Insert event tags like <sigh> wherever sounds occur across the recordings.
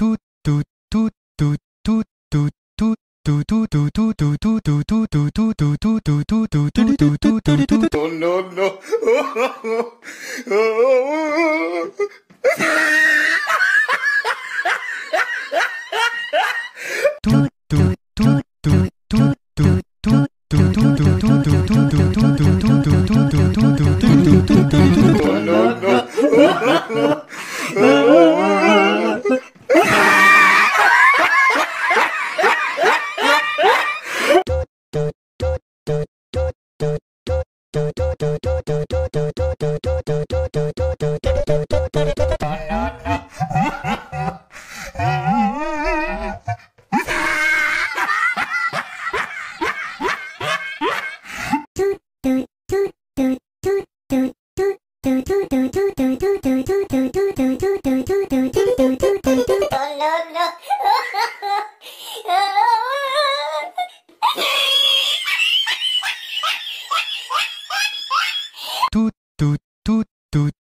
tout tout tout tout tout tout tout Oh no. no <laughs> Oh No, no.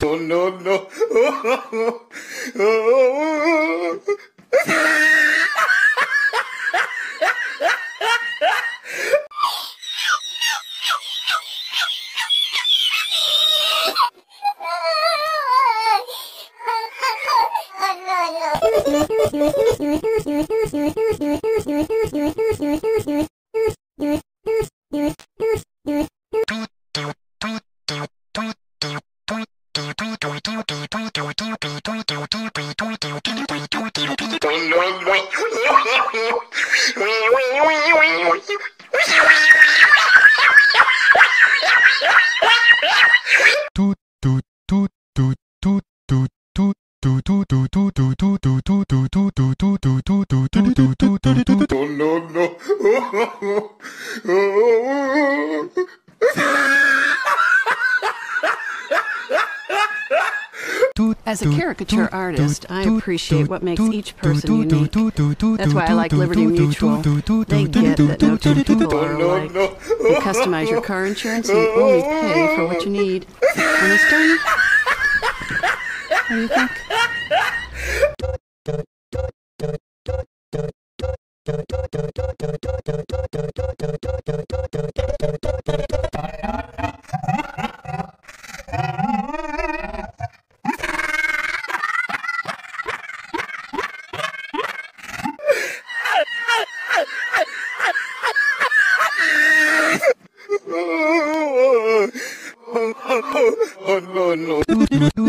Oh no no! <laughs> <laughs> Wee wee wee wee wee wee wee wee As a caricature artist, I appreciate what makes each person unique. That's why I like Liberty Mutual. They get that no two people are alike. You customize your car insurance and you only pay for what you need. Understand? What do you think? oh no no. Oh no no.